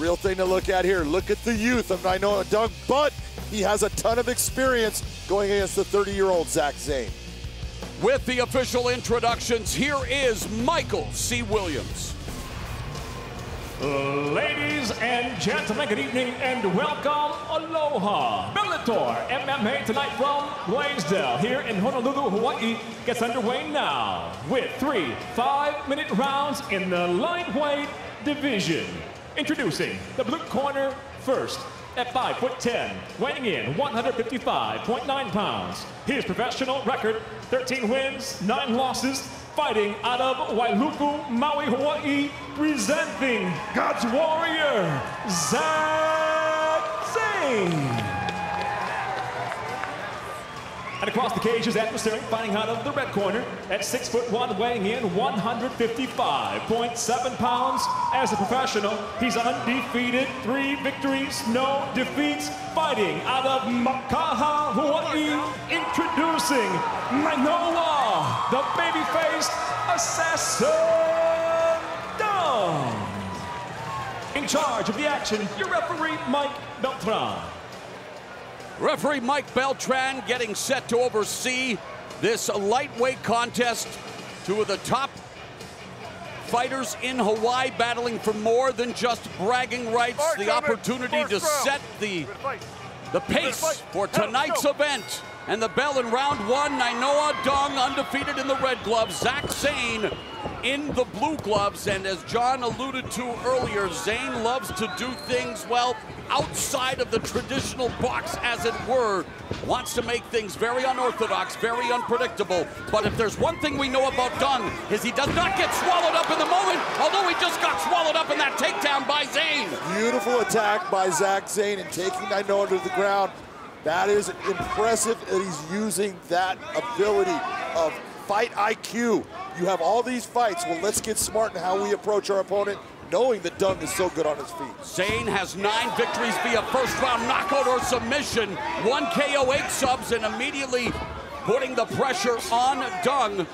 Real thing to look at here. Look at the youth of Nainoa Dung, but he has a ton of experience going against the 30-year-old Zach Zane. With the official introductions, here is Michael C. Williams. Ladies and gentlemen, good evening and welcome. Aloha. Bellator MMA tonight from Blaisdell here in Honolulu, Hawaii gets underway now with three five-minute rounds in the lightweight division. Introducing the blue corner first at 5 foot 10, weighing in 155.9 pounds. His professional record 13 wins, 9 losses, fighting out of Wailuku, Maui, Hawaii, presenting God's Warrior, Zach Zane. And across the cage is adversary fighting out of the red corner at six foot one, weighing in 155.7 pounds. As a professional, he's undefeated, three victories, no defeats, fighting out of Makaha, Hawaii, introducing Nainoa, the baby-faced assassin. In charge of the action, your referee, Mike Beltran. Referee Mike Beltran getting set to oversee this lightweight contest. Two of the top fighters in Hawaii battling for more than just bragging rights, the opportunity to set the, the pace for tonight's event. And the bell in round one, Nainoa Dung undefeated in the red gloves, Zach Zane in the blue gloves. And as John alluded to earlier, Zane loves to do things, well, outside of the traditional box, as it were. Wants to make things very unorthodox, very unpredictable. But if there's one thing we know about Dung, is he does not get swallowed up in the moment, although he just got swallowed up in that takedown by Zane. Beautiful attack by Zach Zane and taking Nainoa to the ground. That is impressive that he's using that ability of fight IQ. You have all these fights. Well, let's get smart in how we approach our opponent, knowing that Dung is so good on his feet. Zane has nine victories via first round knockout or submission, one KO, eight subs, and immediately putting the pressure on Dung.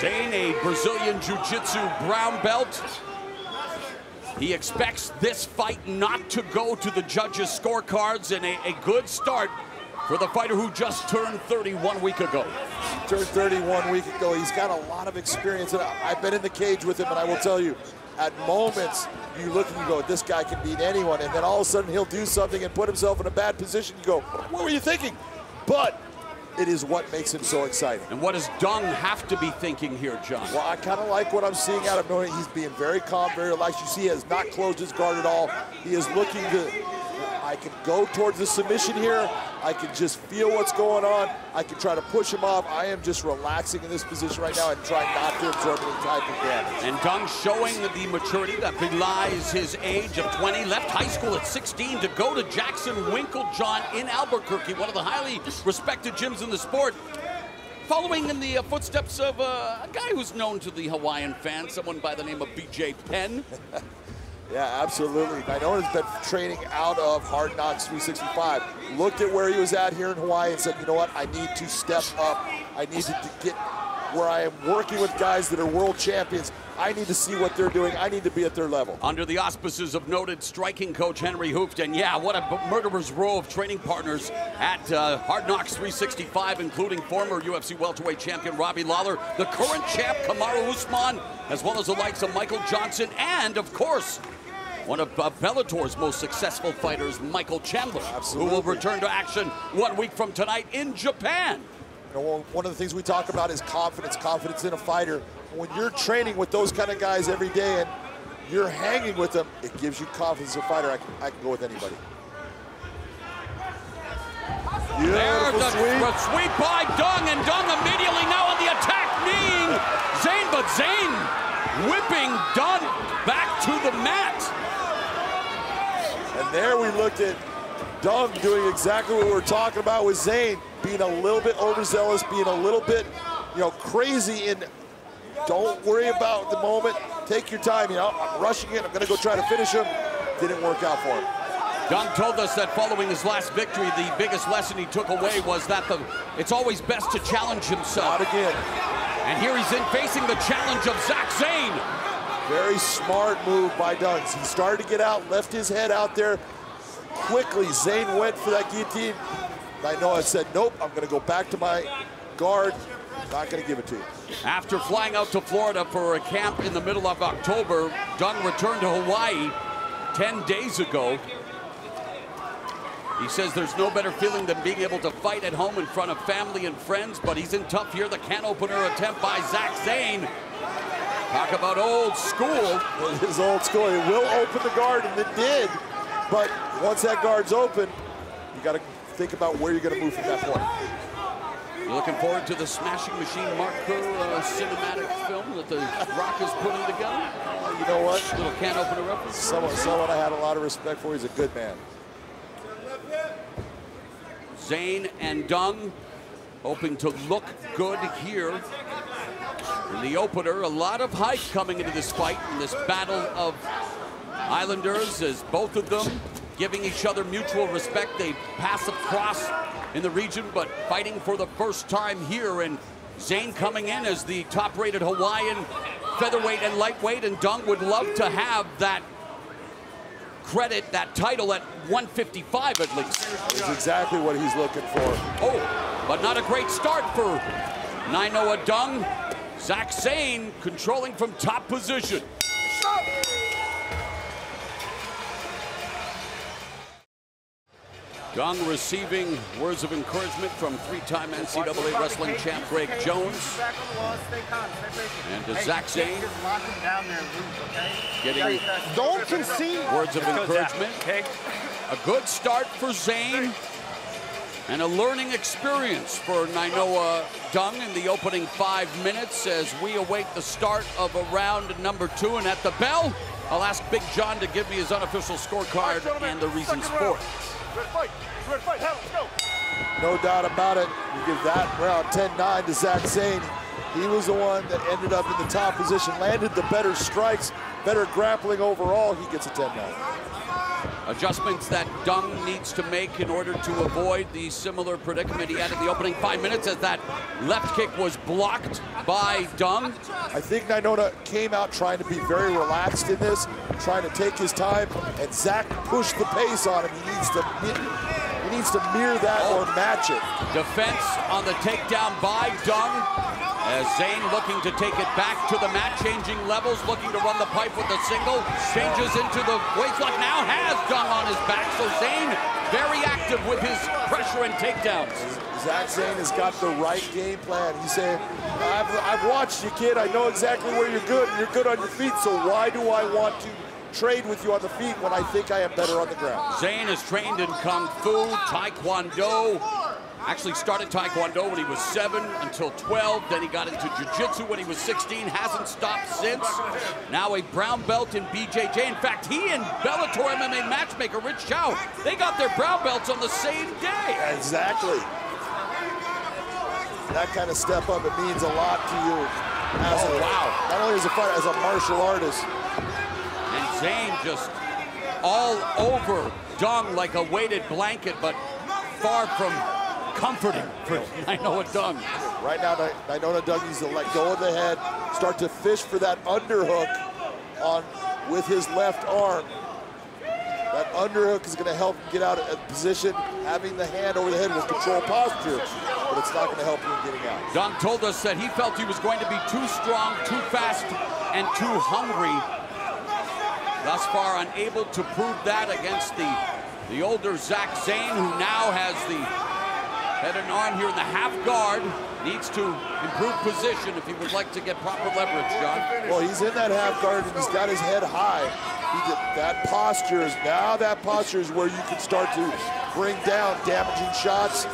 Zane, a Brazilian Jiu-Jitsu brown belt. He expects this fight not to go to the judges' scorecards and a, a good start for the fighter who just turned 31 week ago. Turned 31 week ago. He's got a lot of experience. And I've been in the cage with him, and I will tell you, at moments, you look and you go, this guy can beat anyone. And then all of a sudden, he'll do something and put himself in a bad position. You go, what were you thinking? But it is what makes him so exciting. And what does Dung have to be thinking here, John? Well, I kind of like what I'm seeing out of him. He's being very calm, very relaxed. You see, he has not closed his guard at all. He is looking to, I can go towards the submission here. I can just feel what's going on. I can try to push him off. I am just relaxing in this position right now and trying not to absorb any type of damage. And Dung showing the maturity that belies his age of 20. Left high school at 16 to go to Jackson Winkeljohn in Albuquerque, one of the highly respected gyms in the sport. Following in the uh, footsteps of uh, a guy who's known to the Hawaiian fans, someone by the name of BJ Penn. Yeah, absolutely. He's been training out of Hard Knocks 365. Looked at where he was at here in Hawaii and said, you know what, I need to step up. I need to get where I am working with guys that are world champions. I need to see what they're doing. I need to be at their level. Under the auspices of noted striking coach Henry Hooft, yeah, what a murderer's row of training partners at uh, Hard Knocks 365, including former UFC welterweight champion Robbie Lawler, the current champ Kamaru Usman, as well as the likes of Michael Johnson, and of course, one of Bellator's most successful fighters, Michael Chandler, Absolutely. who will return to action one week from tonight in Japan. You know, one of the things we talk about is confidence, confidence in a fighter. When you're training with those kind of guys every day and you're hanging with them, it gives you confidence as a fighter. I can, I can go with anybody. There's the sweep. sweep by Dung, and Dung immediately now on the attack, kneeing Zane, but Zane whipping Dung back to the mat. And there we looked at Dung doing exactly what we were talking about with Zane, being a little bit overzealous, being a little bit, you know, crazy in don't worry about the moment. Take your time, you know, I'm rushing it, I'm gonna go try to finish him. Didn't work out for him. Dung told us that following his last victory, the biggest lesson he took away was that the it's always best to challenge himself. Not again. And here he's in facing the challenge of Zach Zane. Very smart move by Dungs. He started to get out, left his head out there. Quickly, Zane went for that guillotine. I know I said, nope, I'm gonna go back to my guard. Not gonna give it to you. After flying out to Florida for a camp in the middle of October, Dung returned to Hawaii 10 days ago. He says there's no better feeling than being able to fight at home in front of family and friends, but he's in tough here. The can opener attempt by Zach Zane. Talk about old school. It is old school. It will open the guard, and it did. But once that guard's open, you got to think about where you're going to move from that point. You're looking forward to the Smashing Machine Mark uh, cinematic film that the Rock is putting together? Uh, you know what? Little can't open opener reference. Someone, someone I had a lot of respect for. He's a good man. Zane and Dung hoping to look good here in the opener. A lot of hype coming into this fight in this battle of Islanders as both of them giving each other mutual respect. They pass across in the region, but fighting for the first time here. And Zane coming in as the top-rated Hawaiian featherweight and lightweight, and Dung would love to have that credit, that title at 155 at least. Is exactly what he's looking for. Oh, but not a great start for Nainoa oh Dung. Zach Zane controlling from top position. Dung receiving words of encouragement from three-time NCAA wrestling champ Greg Jones. And to Zach Zane getting Don't concede. words of encouragement. A good start for Zane and a learning experience for Nainoa Dung in the opening five minutes as we await the start of a round number two. And at the bell, I'll ask Big John to give me his unofficial scorecard and the reasons for it. No doubt about it. You give that round 10-9 to Zach Zane. He was the one that ended up in the top position, landed the better strikes, better grappling overall. He gets a 10-9. Adjustments that Dung needs to make in order to avoid the similar predicament he had in the opening five minutes as that left kick was blocked by Dung. I think Nainoa came out trying to be very relaxed in this, trying to take his time, and Zach pushed the pace on him. He needs to he needs to mirror that oh. or match it. Defense on the takedown by Dung. As Zane looking to take it back to the mat, changing levels, looking to run the pipe with a single, changes into the waistlock, now has Dung on his back, so Zane very active with his pressure and takedowns. Zach Zane has got the right game plan. He's saying, I've, I've watched you, kid. I know exactly where you're good, and you're good on your feet, so why do I want to trade with you on the feet when I think I am better on the ground? Zane is trained in Kung Fu, Taekwondo, Actually started Taekwondo when he was seven until 12. Then he got into Jiu-Jitsu when he was 16. Hasn't stopped since. Now a brown belt in BJJ. In fact, he and Bellator MMA matchmaker Rich Chow, they got their brown belts on the same day. Exactly. That kind of step up, it means a lot to you. As Oh, a, wow. Not only as a fighter, as a martial artist. And Zane just all over Dung like a weighted blanket, but far from comforting for Nainoa Dung. Right now, Nainoa Dung needs to let go of the head, start to fish for that underhook on with his left arm. That underhook is going to help him get out of position. Having the hand over the head will control posture, but it's not going to help you in getting out. Dung told us that he felt he was going to be too strong, too fast, and too hungry. Thus far, unable to prove that against the, the older Zach Zane, who now has the head and arm here in the half guard. Needs to improve position if he would like to get proper leverage, John. Well, he's in that half guard and he's got his head high. He did, that posture is, now that posture is where you can start to bring down damaging shots.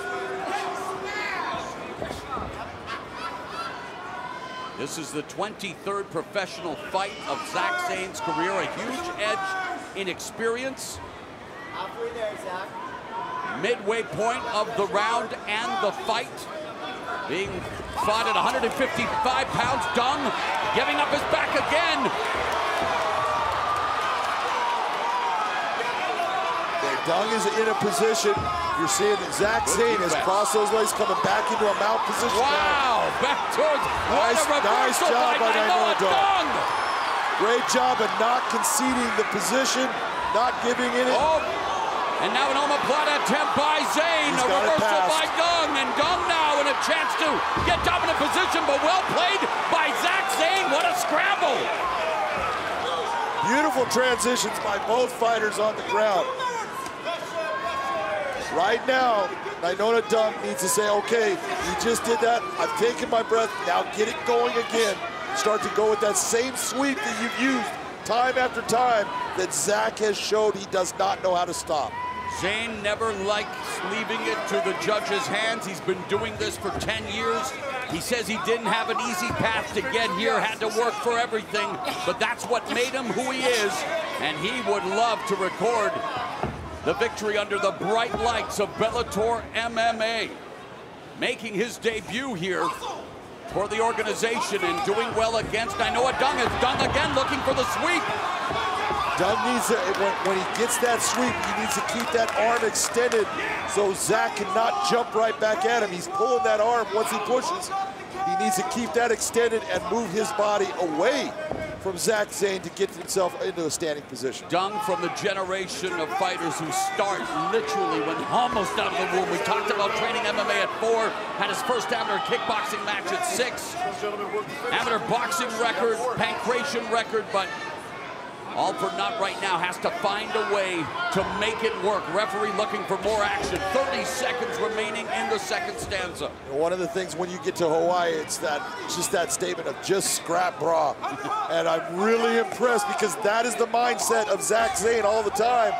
This is the 23rd professional fight of Zach Zane's career, a huge edge in experience. Halfway there, Zach. Midway point of the round and the fight. Being fought at 155 pounds, Dung giving up his back again. They Dung is in a position. You're seeing that Zach Zane has crossed those legs, coming back into a mount position. Wow, back towards, Nice- a nice job by by Nainoa Dung. Dung. Great job of not conceding the position, not giving in it. Oh, and now an omoplata attempt by Zane. He's a reversal by Dung. And Dung now in a chance to get dominant position, but well played by Zach Zane. What a scramble. Beautiful transitions by both fighters on the ground. Right now, Nainoa Dung needs to say, okay, you just did that. I've taken my breath. Now get it going again. Start to go with that same sweep that you've used time after time that Zach has showed he does not know how to stop. Zane never likes leaving it to the judge's hands. He's been doing this for 10 years. He says he didn't have an easy path to get here, had to work for everything, but that's what made him who he is, and he would love to record the victory under the bright lights of Bellator MMA. Making his debut here for the organization and doing well against, Nainoa Dung is Dung again looking for the sweep. Dung needs to, when, when he gets that sweep, he needs to keep that arm extended so Zach cannot jump right back at him. He's pulling that arm once he pushes. He needs to keep that extended and move his body away from Zach Zane to get himself into a standing position. Dung from the generation of fighters who start literally when almost out of the womb. We talked about training MMA at four, had his first amateur kickboxing match at six. Amateur boxing record, pankration record, but all for naught right now has to find a way to make it work. Referee looking for more action. 30 seconds remaining in the second stanza. One of the things when you get to Hawaii, it's that just that statement of just scrap bra. and I'm really impressed because that is the mindset of Zach Zane all the time.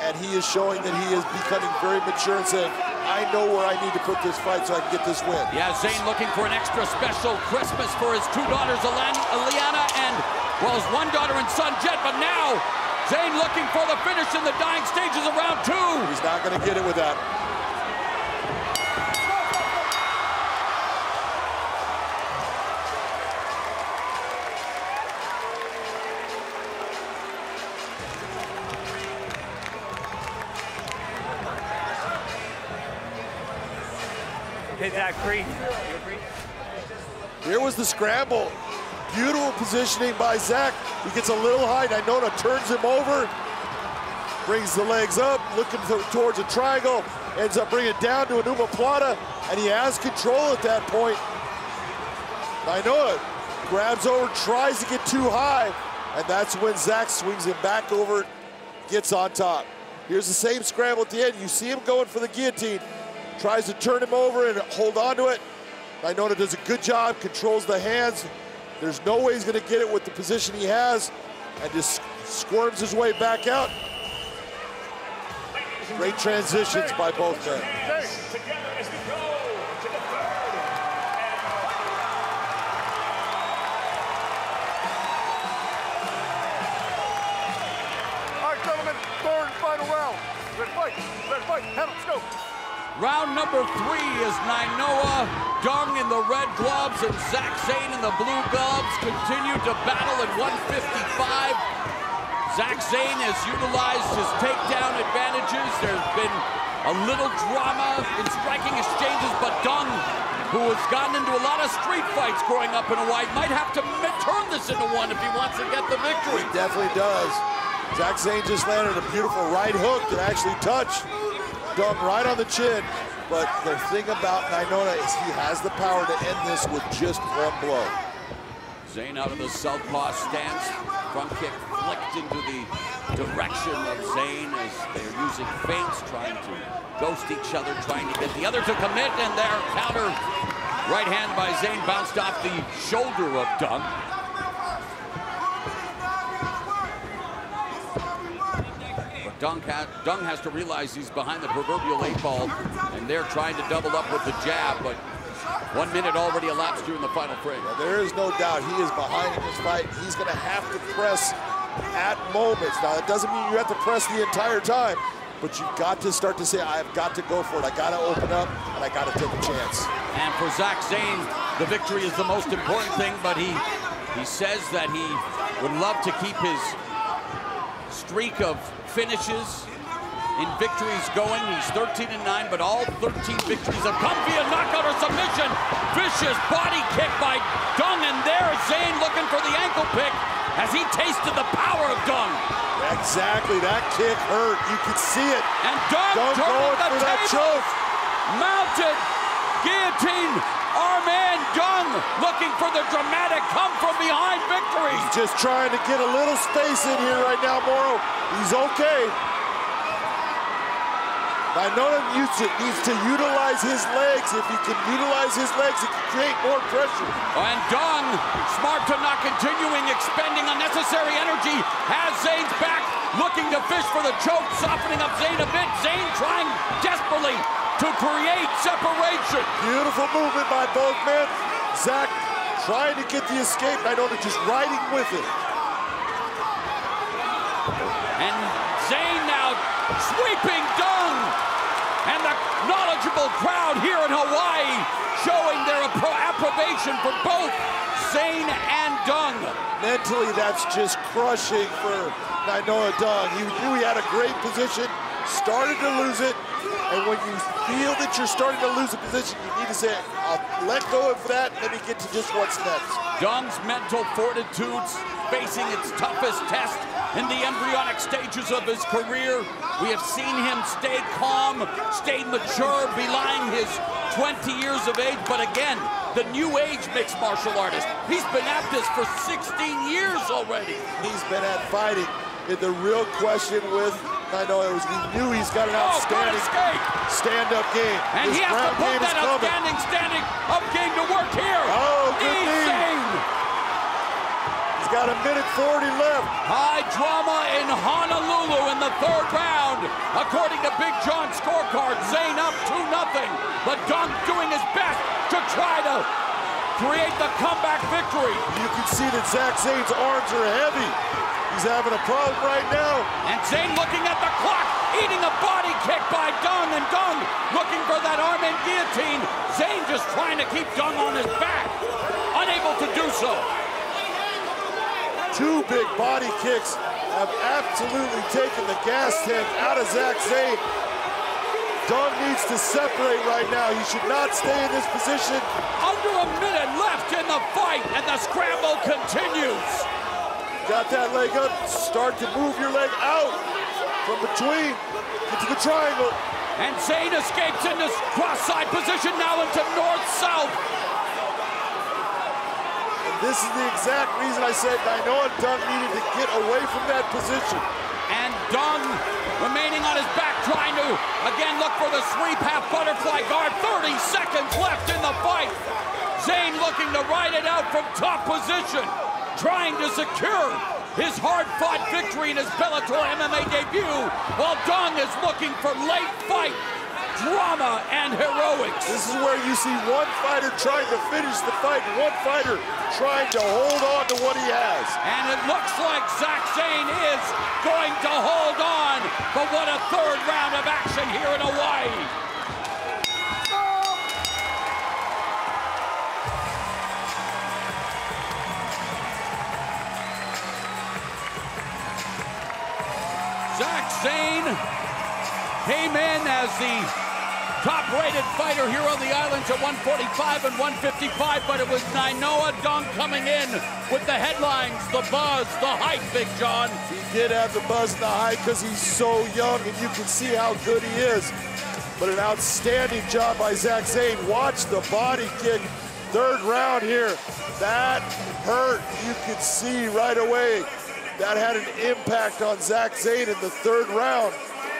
And he is showing that he is becoming very mature and saying, I know where I need to put this fight so I can get this win. Yeah, Zane looking for an extra special Christmas for his two daughters, Alan, Aliana and, well, his one daughter and son, Jet. But now, Zane looking for the finish in the dying stages of round two. He's not going to get it with that. Hit that crease. Here was the scramble. Beautiful positioning by Zach. He gets a little high. Nainoa turns him over, brings the legs up, looking towards a triangle, ends up bringing it down to an omoplata, and he has control at that point. Nainoa grabs over, tries to get too high, and that's when Zach swings him back over, gets on top. Here's the same scramble at the end. You see him going for the guillotine, tries to turn him over and hold on to it. Nainoa does a good job, controls the hands. There's no way he's gonna get it with the position he has and just squirms his way back out. Great transitions by both men. Round number three is Nainoa Dung in the red gloves and Zach Zane in the blue gloves continue to battle at 155. Zach Zane has utilized his takedown advantages. There's been a little drama in striking exchanges, but Dung, who has gotten into a lot of street fights growing up in Hawaii, might have to turn this into one if he wants to get the victory. He definitely does. Zach Zane just landed a beautiful right hook that actually touched Dung right on the chin. But the thing about Nainoa is he has the power to end this with just one blow. Zane out of the southpaw stance. Front kick flicked into the direction of Zane as they're using feints, trying to ghost each other, trying to get the other to commit, and their counter right hand by Zane bounced off the shoulder of Dung. Dung, ha Dung has to realize he's behind the proverbial eight ball, and they're trying to double up with the jab, but one minute already elapsed during the final frame. There is no doubt he is behind in this fight. He's going to have to press at moments. Now, that doesn't mean you have to press the entire time, but you've got to start to say, I've got to go for it. I got to open up, and I got to take a chance. And for Zach Zane, the victory is the most important thing, but he he says that he would love to keep his streak of finishes in victories going. He's 13 and 9, but all 13 victories have come via knockout or submission. Vicious body kick by Dung, and there's Zane looking for the ankle pick as he tasted the power of Dung. Exactly, that kick hurt. You could see it. And Dung, Dung going the for that tables. choke. Mounted guillotine. Arman Dung looking for the dramatic come from behind victory. Just trying to get a little space in here right now, Moro. He's okay. I know that needs to, needs to utilize his legs. If he can utilize his legs, he can create more pressure. Oh, and Dung, smart to not continuing expending unnecessary energy, has Zane's back, fish for the choke, softening up Zane a bit. Zane trying desperately to create separation. Beautiful movement by both men. Zach trying to get the escape. I know they're just riding with it. And Zane now sweeping Dung. And the knowledgeable crowd here in Hawaii showing their appro- approbation for both Zane and Dung. Mentally, that's just crushing for Nainoa Dung. He knew he had a great position, started to lose it, and when you feel that you're starting to lose a position, you need to say, I'll let go of that, let me get to just what's next. Dung's mental fortitudes facing its toughest test in the embryonic stages of his career. We have seen him stay calm, stay mature, belying his 20 years of age. But again, the new age mixed martial artist. He's been at this for 16 years already. He's been at fighting. And the real question with I know it was we knew he's got an Oh, outstanding escape. stand-up game. And His he has to ground put game is that outstanding standing up game to work here. Oh, good knee. Got a minute 40 left. High drama in Honolulu in the third round. According to Big John's scorecard, Zane up 2-0. But Dung doing his best to try to create the comeback victory. You can see that Zach Zane's arms are heavy. He's having a problem right now. And Zane looking at the clock, eating a body kick by Dung, and Dung looking for that arm in guillotine. Zane just trying to keep Dung on his back, unable to do so. Two big body kicks have absolutely taken the gas tank out of Zach Zane. Dung needs to separate right now. He should not stay in this position. Under a minute left in the fight, and the scramble continues. Got that leg up. Start to move your leg out from between. Get to the triangle. And Zane escapes in this cross-side position now into north-south. This is the exact reason I said Nainoa Dung needed to get away from that position. And Dung remaining on his back, trying to again look for the sweep half butterfly guard. 30 seconds left in the fight. Zane looking to ride it out from top position, trying to secure his hard-fought victory in his Bellator MMA debut, while Dung is looking for late fight drama and heroics. This is where you see one fighter trying to finish the fight, and one fighter trying to hold on to what he has. And it looks like Zach Zane is going to hold on. But what a third round of action here in Hawaii. Zach Zane came in as the top-rated fighter here on the islands at 145 and 155, but it was Nainoa Dung coming in with the headlines, the buzz, the hype, Big John. He did have the buzz and the hype because he's so young, and you can see how good he is. But an outstanding job by Zach Zane. Watch the body kick. Third round here. That hurt. You could see right away. That had an impact on Zach Zane in the third round.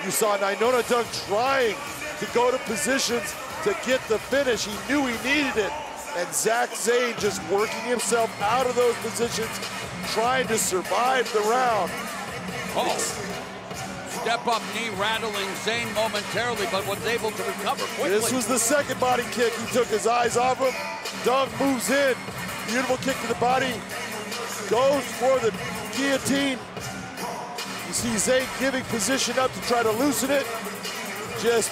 You saw Nainoa Dung trying to go to positions to get the finish. He knew he needed it. And Zach Zane just working himself out of those positions, trying to survive the round. Oh, step up knee rattling Zane momentarily, but was able to recover quickly. This was the second body kick. He took his eyes off him. Dung moves in. Beautiful kick to the body. Goes for the guillotine. You see Zane giving position up to try to loosen it. Just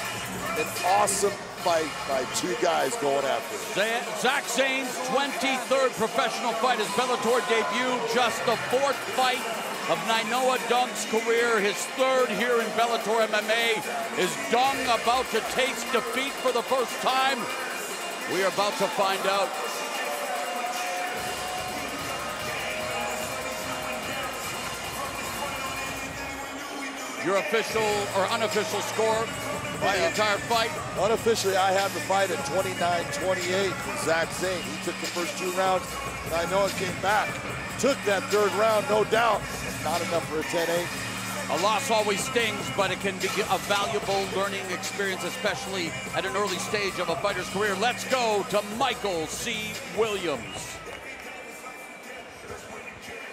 an awesome fight by two guys going after it. Za- Zach Zane's 23rd professional fight, his Bellator debut, just the fourth fight of Nainoa Dung's career, his third here in Bellator MMA. Is Dung about to taste defeat for the first time? We are about to find out. Your official or unofficial score by the entire fight? Unofficially, I have the fight at 29-28 for Zach Zane. He took the first two rounds, and I know it came back. Took that third round, no doubt. Not enough for a 10-8. A loss always stings, but it can be a valuable learning experience, especially at an early stage of a fighter's career. Let's go to Michael C. Williams.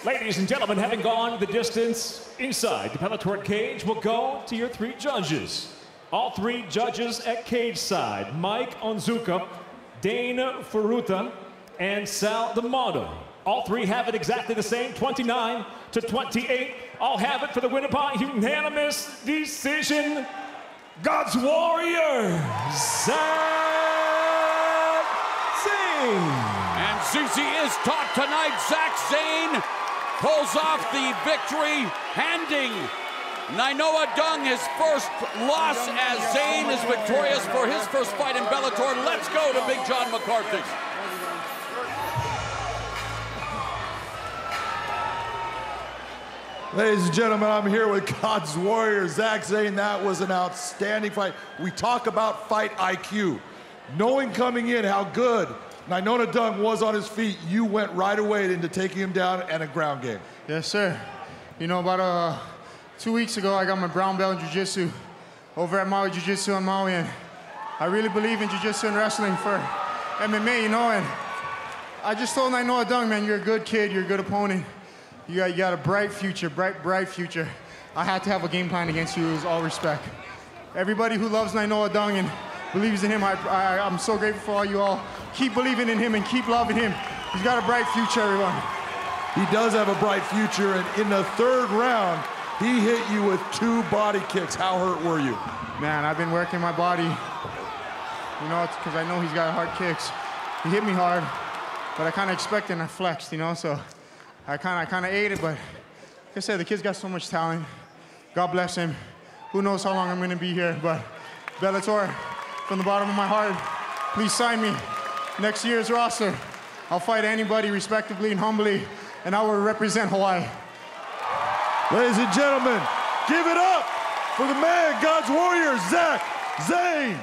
Ladies and gentlemen, having gone the distance inside the Bellator cage, we'll go to your three judges. All three judges at cage side, Mike Onzuka, Dana Ferruta, and Sal D'Amato. All three have it exactly the same, 29 to 28. All have it for the winner by unanimous decision. God's Warrior, Zach Zane. And ZZ is taught tonight. Zach Zane pulls off the victory, handing Nainoa Dung his first loss as Zane is victorious for his first fight in Bellator. Let's go to Big John McCarthy. Ladies and gentlemen, I'm here with God's Warrior, Zach Zane. That was an outstanding fight. We talk about fight IQ. Knowing coming in how good Nainoa Dung was on his feet, you went right away into taking him down and a ground game. Yes, sir. You know, about uh, two weeks ago, I got my brown belt in jiu-jitsu over at Maui Jiu-Jitsu on Maui, and I really believe in jiu-jitsu and wrestling for MMA, you know, and I just told Nainoa Dung, man, you're a good kid, you're a good opponent. You got, you got a bright future, bright, bright future. I had to have a game plan against you, it was all respect. Everybody who loves Nainoa Dung and believes in him, I, I, I'm so grateful for all you all. Keep believing in him and keep loving him. He's got a bright future, everyone. He does have a bright future, and in the third round, he hit you with two body kicks. How hurt were you? Man, I've been working my body. You know, it's because I know he's got hard kicks. He hit me hard, but I kind of expected and I flexed, you know, so I kind of I kind of ate it, but like I said, the kid's got so much talent. God bless him. Who knows how long I'm gonna be here, but Bellator, from the bottom of my heart, please sign me. Next year's roster, I'll fight anybody respectably and humbly, and I will represent Hawaii. Ladies and gentlemen, give it up for the man, God's Warrior, Zach Zane.